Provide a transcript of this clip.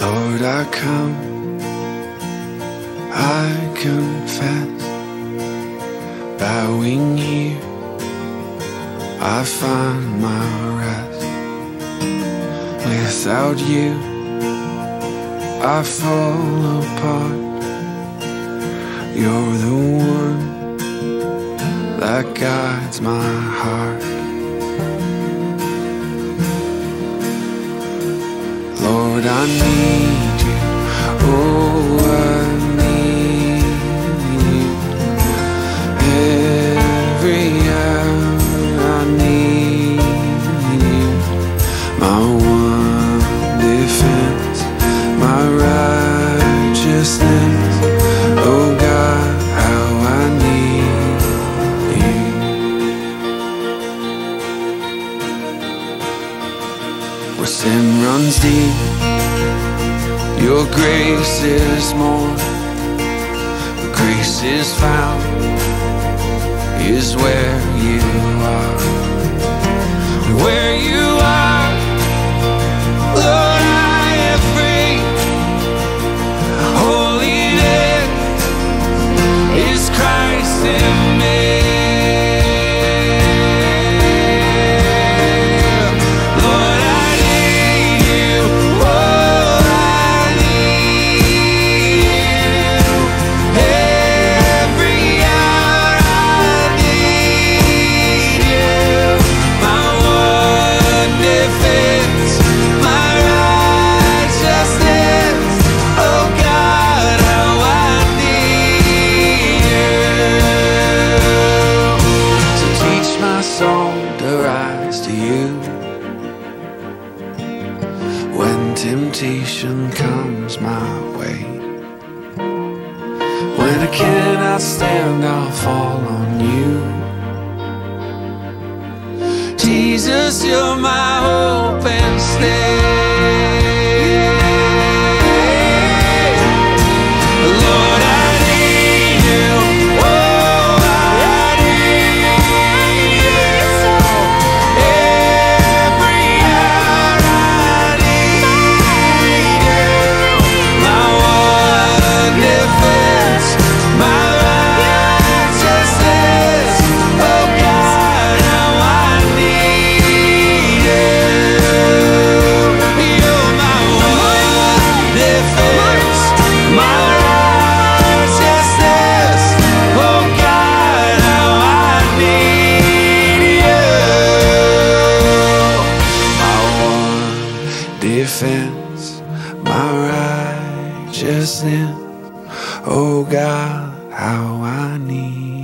I come, I confess, bowing here, I find my rest. Without you, I fall apart. You're the one that guides my heart. Lord, I need you. Oh, I need you. Every hour I need you. My one defense, my righteousness. Sin runs deep, your grace is more. Grace is found is where When temptation comes my way, when I cannot stand, I'll fall on you. Jesus, you're my hope defense, my righteousness. Oh God, how I need